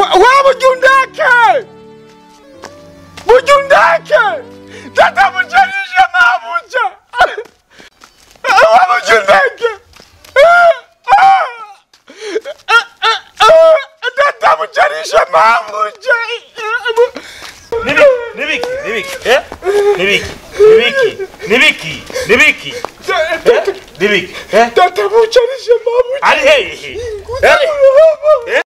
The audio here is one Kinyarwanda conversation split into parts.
waba ujya undeke ujya undeke tatamucanisha mabuja waba ujya undeke tatamucanisha mabuja nibiki nibiki eh? Nibiki nibiki nibiki nibiki eh? Nibiki eh? Tatamucanisha mabuja ari hehe ari eh?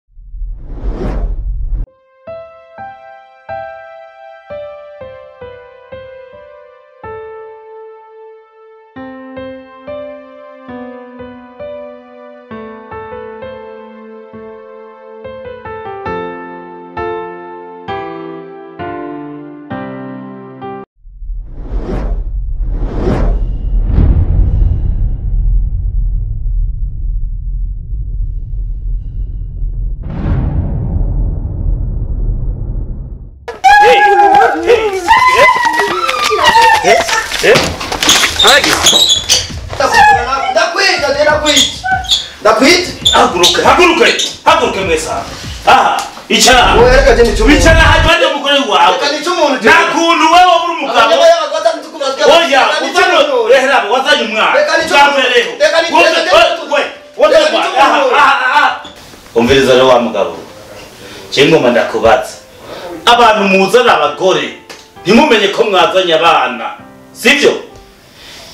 Haguruke haguruke haguruke mwesa aha icara wowe wicara hajya wajya umugore wawe nta kuntu wewe uri umugabo oya uzano rehera wazanye umwana ni cyo umviriza rero wa mugabo cyengoma ndakubaza abantu muzana abagore ntimumenye ko mwazanye abana sibyo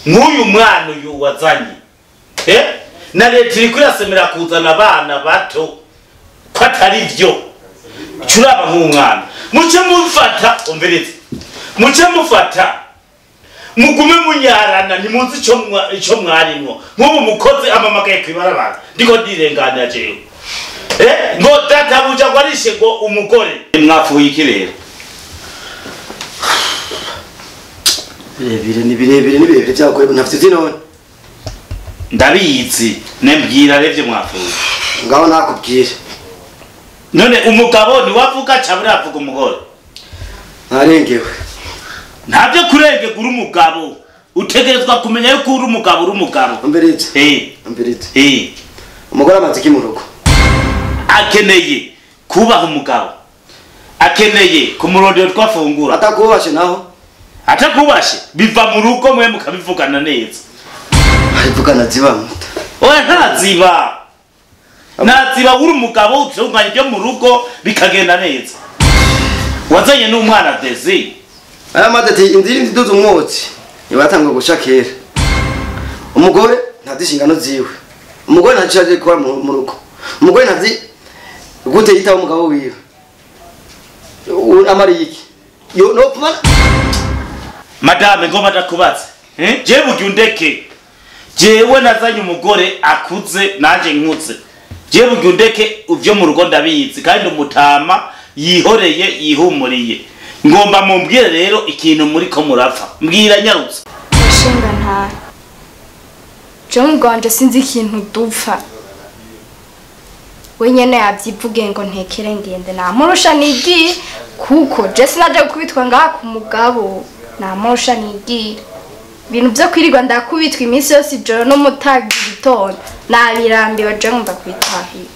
nk'uyu mwana uyu wazanye eh? Na leta iri kuyasemera kuzana abana bato ko atari byo curaba nk'umwana. Muce mufata umviriza muce mufata. Mugume munyarana ntimuzi ico mwarimwo. Nk'ubu mukozi amamagaye kwibarabara. Ndiko ndirenganira jewe. Eh, ngo databuja ngo arishe ngo umugore. Mwapfuye iki rero? Birebire ni birebire ni birebire. Byakore ntafite uzi none ndabizi nembwira revye mwapfuye. Ngaho nakubwire. None umugabo niwavuga caburi avuga umugore? Ntarengewe ntavyo kurengega uri umugabo. Utegerezwa kumenya yuko uri umugabo uri umugabo. Umberetse Eh, umberetse eh. umugore amaze iki mu rugo? Akeneye kubaha umugabo. Akeneye kumurondera twafungura. Atakubashe naho? Atakubashe. Biva mu rugo mwe mukabivugana neza. Arivugana zibamo oya ntaziba ntaziba uri umugabo utunganya ibyo mu rugo bikagenda neza wazanye n'umwana dezi aya maze ati inzu irindi iduze umwotsi ntibatanguye guca kera umugore ntazi inshingano ziwe umugore ntazi icyo agiye gukora mu mu rugo umugore ntazi gute yitaho umugabo wiwe. U- amariye iki yo nopfa madame ngoma ndakubaza eh? jewe burya undeke jewe nazanye umugore akuze nanje nkuze jewe undeke ivyo mu rugo ndabizi kandi umutama yihoreye yihumuriye. Ngomba mumbwire rero ikintu muri ko murapfa. Mbwira nyarutse Mushinga nta John Gwanje sinzi ikintu dupfa. We nyene yavyivuge ngo ntekere ngende. Namurusha nigiye kuko je sinaje gukubitwa ngaha ku mugabo namurusha nigiye ibintu vyo kwirirwa ndakubitwa iminsi yose ijoro n'umutaga igitondo. Nabirambiwe je ngomba kwitahira.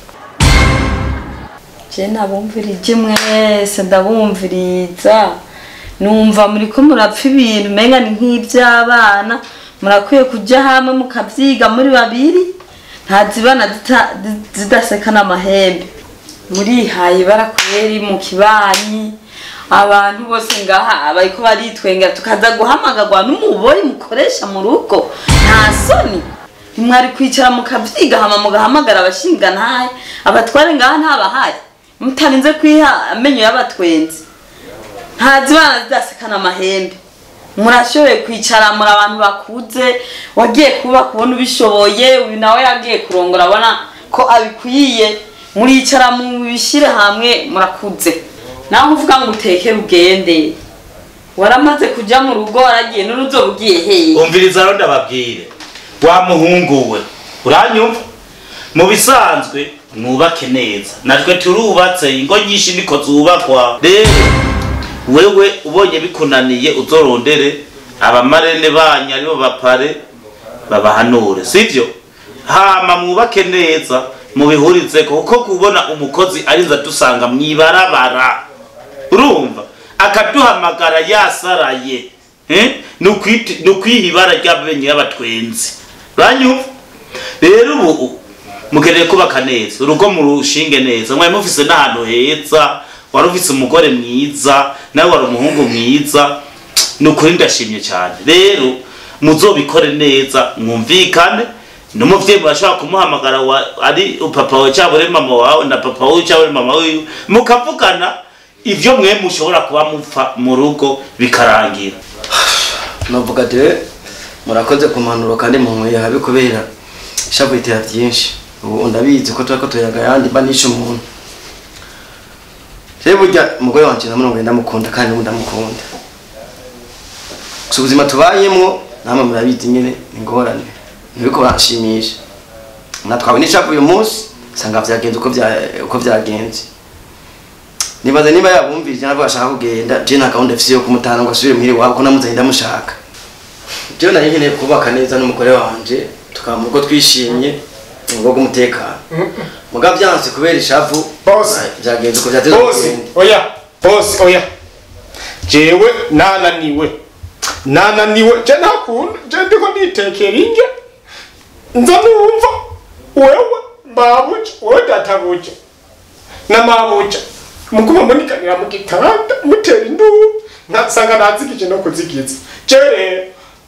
Je nabumvirije mwese ndabumviriza numva muriko murapfa ibintu umenga ni nk'ivy'abana murakwiye kuja hamwe mukavyiga muri babiri. Ntazibana zita- zi- zidasekana amahembe murihaye barakweri mu kibanyi abantu bose ngaha bariko baritwengera tukaza guhamagarwa n'umubori mukoresha mu rugo. Nta soni. Ntimwari kwicara mukavyiga hama mugahamagara abashingantahe abatware ngaha ntabahari. Mutarinze kwiha amenyo y'abatwenzi. Ntazibana zidasekana amahembe. Murashoboye kwicara muri abantu bakuze wagiye kuba kubona ubishoboye uyu nawe yagiye kurongora abona ko abikwiye. Muricara mubishyire hamwe murakuze. Nawe uvuga ngo utekere ugende waramaze kujya mu rugo waragiye n'uruzo ugiye heye umviriza rero ndababwire wa muhungu we uranyumva? Mu bisanzwe mwubake neza. Natwe turubatse ingo nyinshi niko zubakwa. Rero wewe ubonye bikunaniye uzorondere abamarene banyu ari bo bapare babahanure sivyo hama mwubake neza mubihurize kuko kubona umukozi arinze adusanga mwibarabara urumva akaduhamagara yasaraye. Eh? ni ukwiha ibara ry'abenye y'abatwenzi. Uranyumva rero ubu mukeneye kubaka neza. Urugo murushinge neza. Mwari mufise n'ahantu heza. Wari ufise umugore mwiza. Nawe wari umuhungu mwiza. Ni ukuri ndashimye cyane. Rero muzobikore neza. Mwumvikane n'umuvyeyi murashobora kumuhamagara ari papa wawe cyangwa mama wawe na papa wawe cyangwa mama wiwe. Mukavugana ivyo mwe mushobora kuba mupfa mu rugo bikarangira. Navuga ati "Eh, murakoze ku mpanuro kandi munyweye habi kubera ishavu ritera byinshi. Ubu ndabizi ko turako tuyaga yandi mba nishe umuntu. Rero burya umugore wanje namwe ngo ndamukunda kandi n'ubu ndamukunda. Gusa ubuzima tubayemwo namwe murabizi nyine ni ingorane ntibiko banshimisha. Natwawe n'ishavu uyu munsi nsanga vyagenze uko vyagenze. Nibaza niba yabumvise nabwo ashaka kugenda. Je nta gahunda mfise yo kumutana ngo asubire muhira iwabo ko namuzanye ndamushaka jewe nari nkeneye kubaka neza n'umugore wanje tukaba mu rugo twishimye mu rugo rw'umutekano. Muga vyanse kubera ishavu Boss. vyagenze uko kugenda. Oya. Bosi oya. Jewe nananiwe. Nananiwe. Je ntakunda je ndiko nitekera inge nza numva wewe mabuja wewe databuja na mabuja muguma muniganira mu gitanda mutera induru nkasanga nazigije no kuzigiza je rero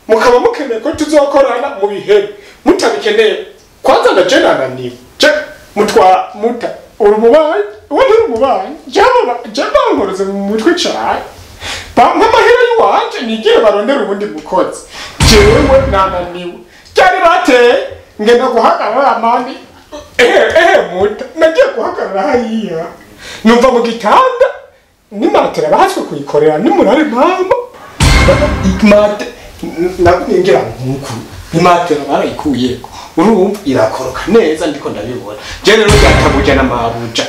mukaba mukeneye ko tuzokorana mu bihe. Mutabikeneye kwanza ndaje nananiwe je mutwa muta uri umubanyi uwo nturi umubanyi je bankoroze mu mutwe cane bampa amahera y'iwanje nigiye barondera ubundi mukozi. Jewe nananiwe ryari bateye ngenda guhagarara amandi ehe ehe muta nagiye guhagarara hariya numva mu gitanda. N'imatera baswe kuyikorera n'umurare mama. Imate nabwingira nkuku. Imatera barayikuyeko. Urumva irakoroka neza ndiko ndabibona. Je rero ryatabuja na mabuja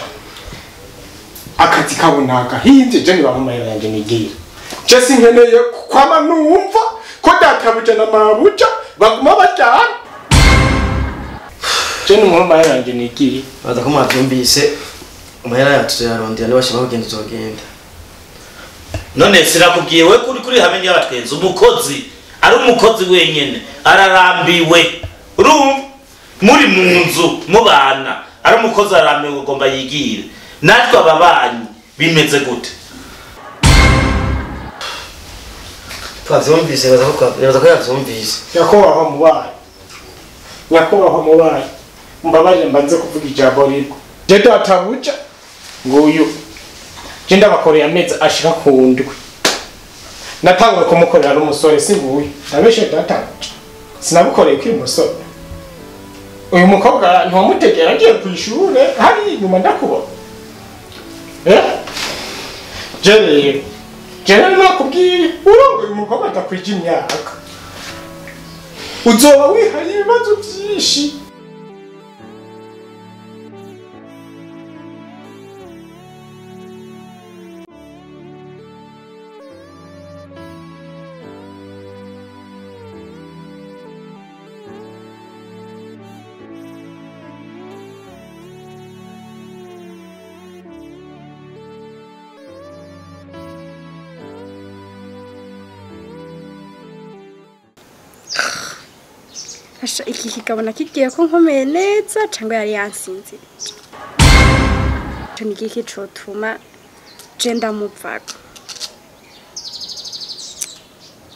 akazi kabo nagahinze je niba mama yanjye nigira. Je sinkeneye kwama numva ko databuja na mabuja baguma bajyana. Je ni mama yanjye nigira. Mwavyumvise amahera yacu tuyarondera niba bashaka kugenda tuzogenda none sirakubwiye we kuri kuri hamwe y'abatwenzi umukozi ari umukozi wenyene ararambiwe. Muri mu nzu mubana ari umukozi ararambiwe ugomba yigire. Natwe ababanyi bimeze gute? Twavyumvise baza ko yavyumvise nyakubahwa mubaye nyakubahwa mubaye mbabaje mbanze kuvuga ijambo rimwe je databuja nguyu. Je ndabakoreye amezi ashika ku ndwi. Natanguye kumukorera n'umusore si nguyu. Ndabeshe databuja sinabukoreye kuri musore. Uyu mukobwa ntiwamutegera agiye ku ishure hari inyuma ndakubona. Eh? Je rero je rero nakubwiye urongoye umukobwa atakwija imyaka. Uzoba wihariye ibibazo byinshi. Iki kigabo nakibwiye ko nkomeye neza cyangwa yari yansinzirije icyo ni igiki cotuma je ndamuvaga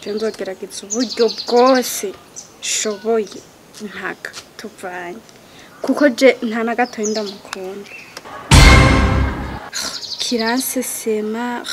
je nzogerageza uburyo bwose shoboye mpaka tuvanye. Kuko je nta na gatoya ndamukunda kiransesema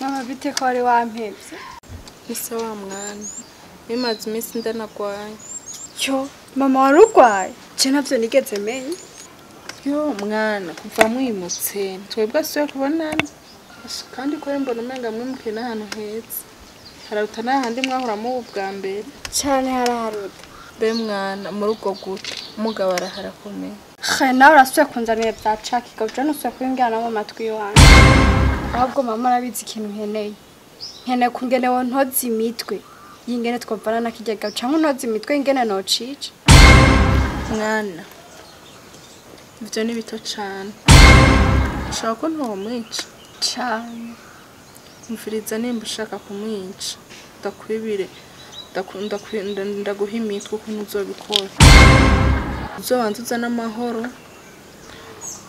mama bite ko wari wampevye ese wa mwana bimaze iminsi ndanagwaye yo mama wari urwaye navyo nigeze menya yo mwana kuva mwimutse twebwe asuye kubonana kandi kore mbona umenga mwimukiye n'ahantu heza hararuta n'ahandi mwahora mubu bwa mbere cane haraharuta be mwana muri ubwo gute umugabo araharakomeye nawe urasubiye kunzanira vya cakiko je nusubiye kubimbwira mu matwi iwanje ahubwo mama arabizi ikintu nkeneye. Nkeneye kungene wo ntoza imitwe yingene twovana na kirya gabo canke ntoza imitwe yingene nocica mwana ivyo ni bito cane. Ushaka ko ntomwica cane. Mviriza nimba ushaka kumwica ndakwibire. Ndaguha imitwe ukuntu uzobikora. Uzobanza uzane amahoro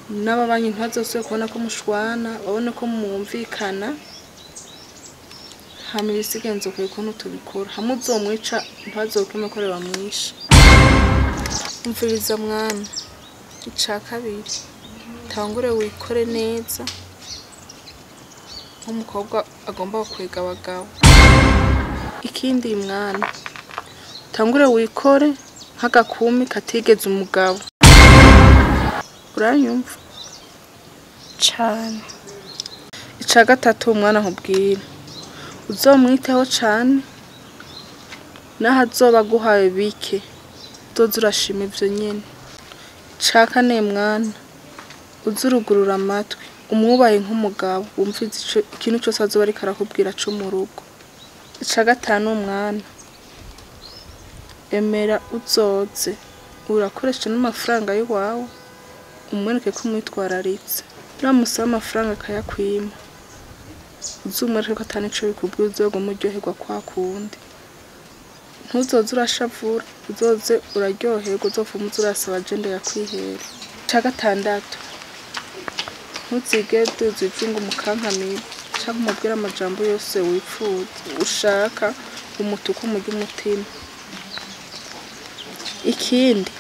n'ababanyi ntibazosubire kubona ko mushwana babone ko mwumvikana hama ibisigaye nzokwiye ukuntu tubikora. Hamwe uzomwica ntibazokime ko ari bamwishe umviriza mwana ica kabiri tangure wikore neza nk'umukobwa agomba gukwega abagabo. Ikindi mwana tangure wikore nk'agakumi katigeze umugabo. Uranyumva? Cane. Ica gatatu umwana nkubwira uzomwiteho cane? Naho azoba aguhaye bike. Uzoza urashima ivyo nyene. Ica kane mwana. Uze urugurura amatwi. Umwubahe nk'umugabo. Wumvize ikintu cose azoba ariko arakubwira co mu rugo. Ica gatanu mwana emera uzoze. Urakoresha n'amafaranga y'iwawe umwereke ko umwitwararitse. Namusaba amafaranga akayakwima. Uzumwereke ko atani ico bikubwiye uzoga umuryoherwa kwa kundi. Ntuzoze urashavura. Uzoze uraryoherwa uzovuma uza urasaba agenda yakwihera. Ica gatandatu ntuzige duza ijungu umukankamira canke umubwire amajambo yose wifuza ushaka umutuku umurya umutima. Ikindi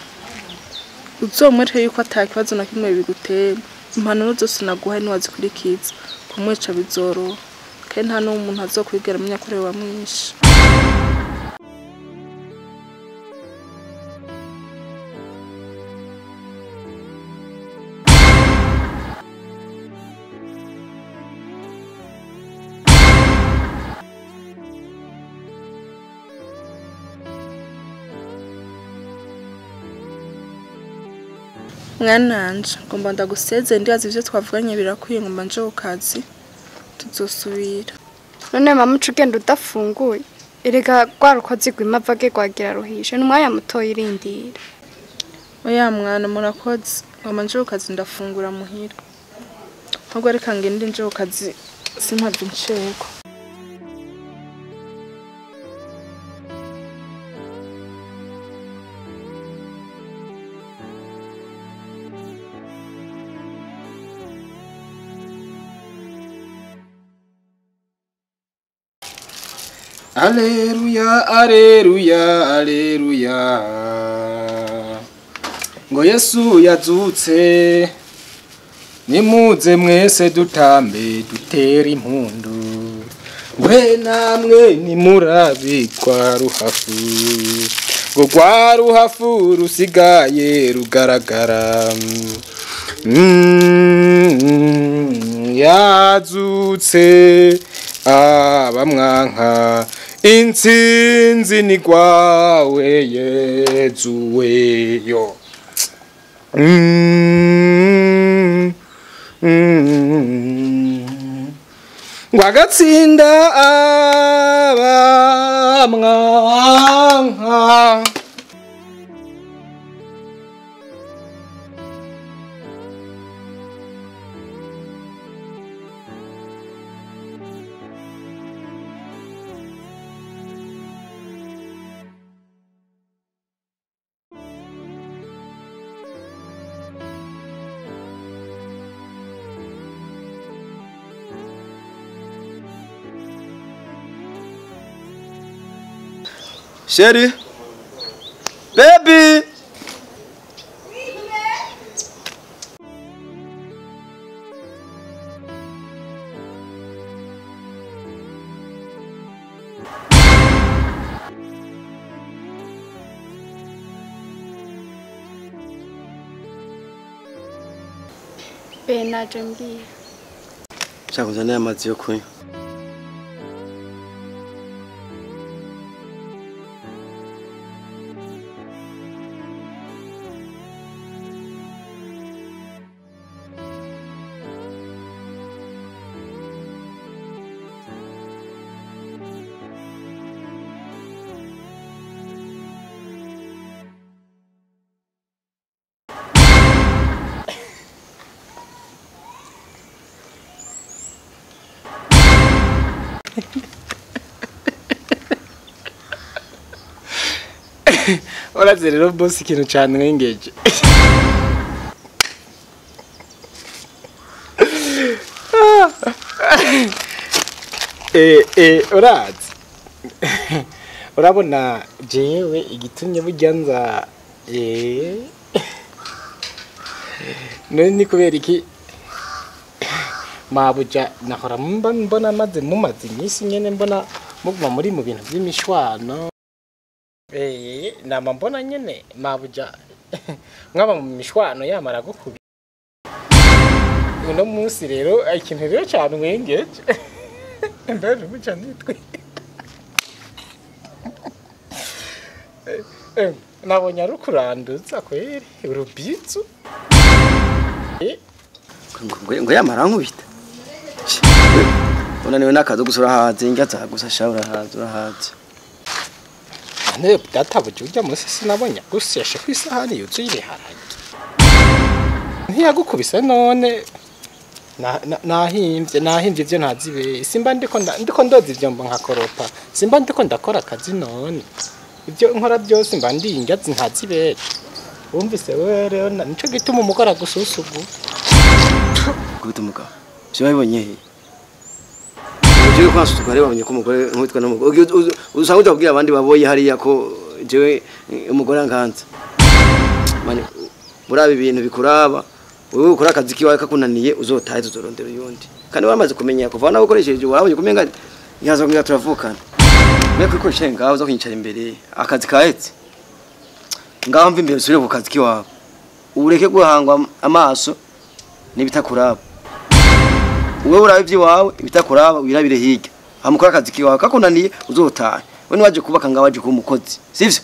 uzomwereke yuko ata kibazo na kimwe bigutera impanuro zose naguhaye niwazikurikiza kumwica bizoroha. Kandi nta n'uwo umuntu azokwigera amenya ko ari we wamwishe. Mwananje ngomba ndaguseze ndibaza ivyo twavuganye birakwiye ngomba nje ku kazi. Tuzosubira. None mama uca ugenda udafunguye. Erega rwa rukozi rw'imava ge rwagira ruhishe. Ni umwanya mutoya irindira. Oya mwana murakoze. Ngomba nje ku kazi ndafungura muhira. Ahubwo reka ngende nje ku kazi simpave incego Aleluya, aleluya, aleluya. Ngo Yesu yazutse, nimuze mwese dutambe dutere impundu. We namwe nimurabikwa ruhafu, ngo rwa ruhafu rusigaye rugaragara. Mm, yazutse abamwanka insinzini kwawe yetsuweyo mm, mm, wakatsinda abamngana Sherry, baby. 贝纳争毕。下工作累吗？只有困。uraze rero bosi ikintu canwengeje eh eh urazi urabona jewe igitumye burya nza eh. None ni kubera iki? Mabuja nahora mbona maze mumaze iminsi nyene mbona muguma muri mu bintu by'imishwano. Nama mbona nyene? Mabuja. Mwaba mu mishwano yamara gukubi uno munsi rero ikintu rero cyane umwengeje ndaje muca nitwe. Eh, eh, nabonye ari ukuranduza kweri. Urubitsu. Eh, ngo yamara nkubita. Unaniwe n'akazi gusa urahaze njya gusa sha urahaze urahaze ane databuja ujya munsi sinabonye. Guseshe ku isahani yuzuye ibiharage. Ntiyagukubise none. Na- na- nahimbye nahimbye ibyo ntazibe simba ndiko ndoza ivyombo nkakoropa. Simba ndiko ndakora akazi none. Ibyo nkora byose mba ndi ingazi ntazibere. Wumvise wewe rero nico gituma umugore agususugu kubita umugabo. Sio babibonye he? Uje kwa sutu kare babonye ko umugore nkubitwa n'umugore usanga ujya kubwira abandi baboye hariya ko jewe umugore anganza mani murabe ibintu bikuraba wowe ukora akazi kiwawe kakunaniye uzotahe tuzorondera uyundi kandi wamaze kumenya kuva nawe ukoresheje warabonye kumenga yaza kumbwira turavukana mwe kwikoresha ngaho uza kunyicara imbere akazi kahetse ngaho mva imbere usubire ku kazi kiwawe ureke guhangwa amaso n'ibitakuraba. Wowe urabe iby'iwawe ibitakuraba wirabire hirya. Hamukora akazi kiwawe kakunaniye uzotahe we niwaje kubaka ngaho waje kuba umukozi. Sivyo